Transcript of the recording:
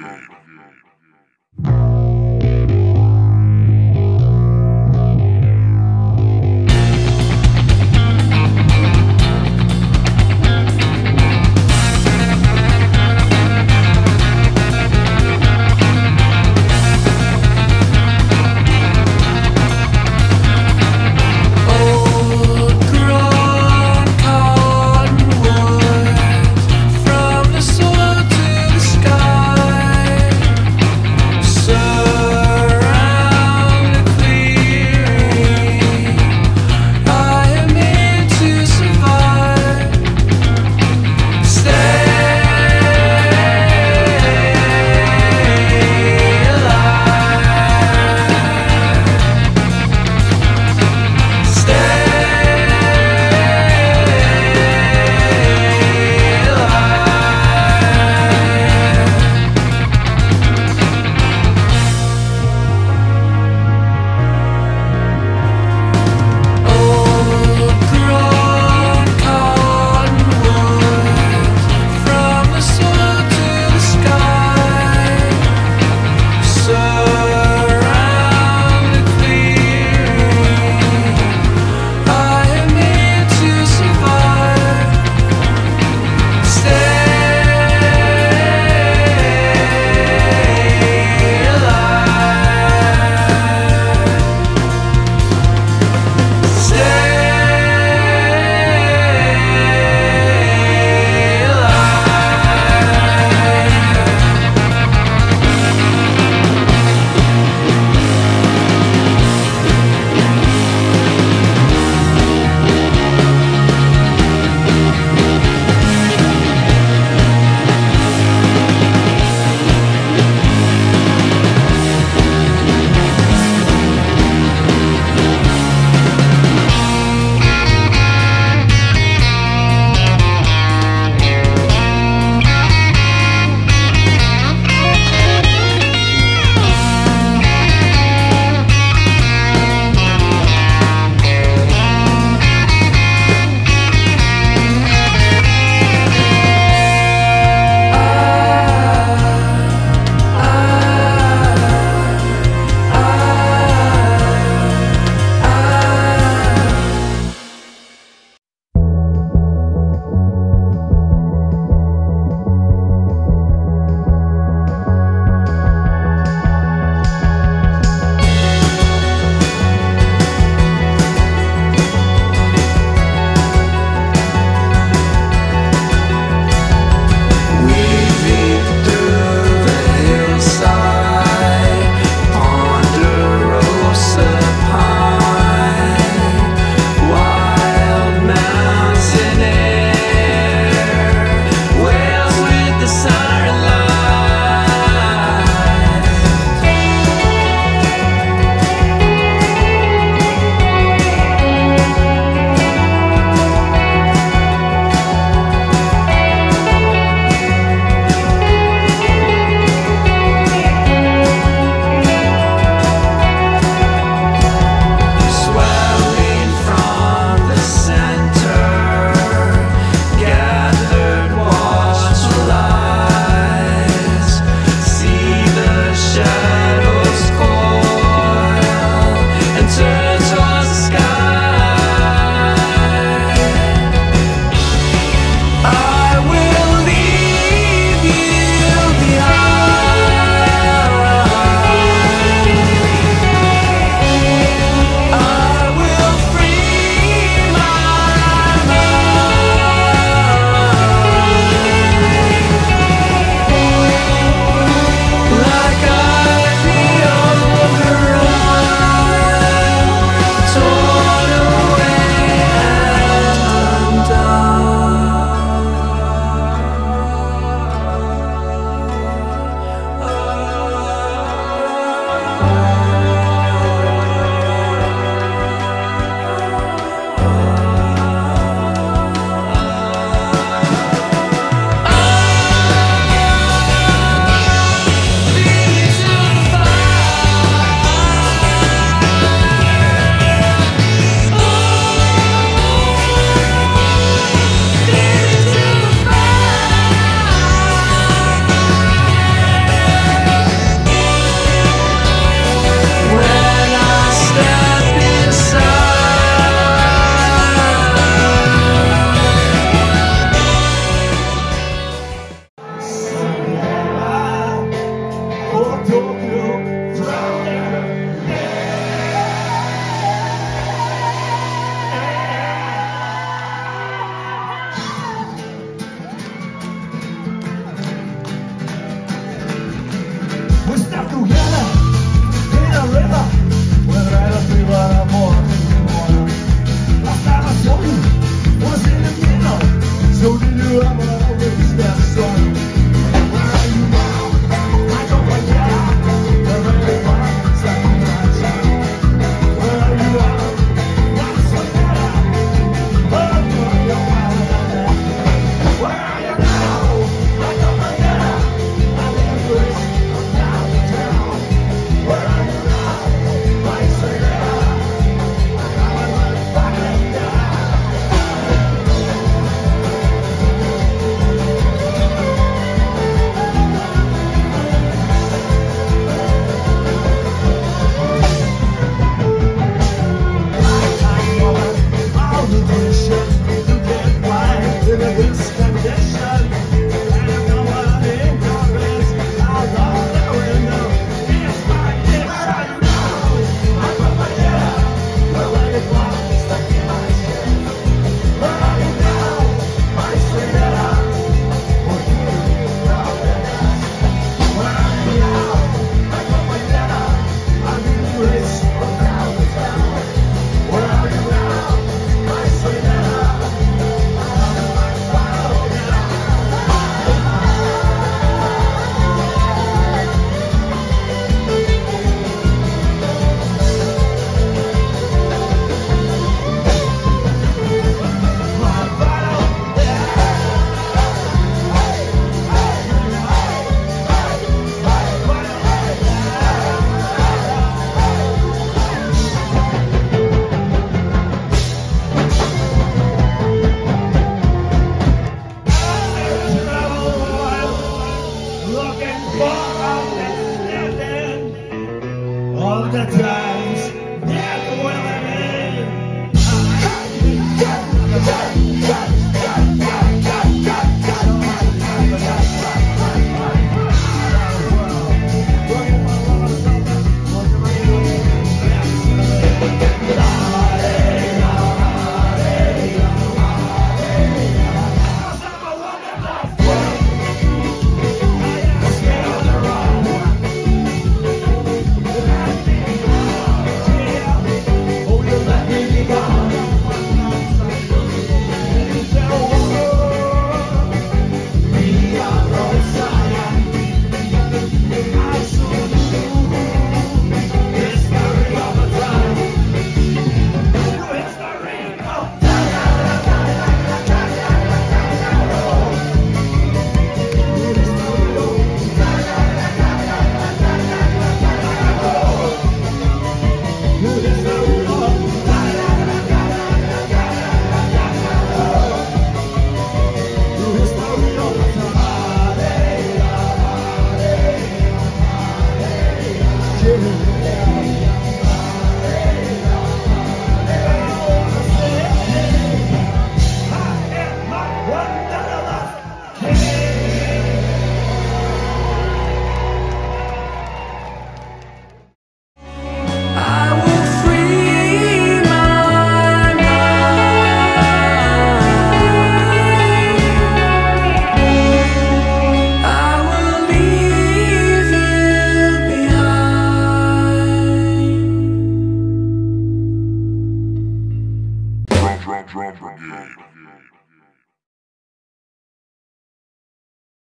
game. Senhor.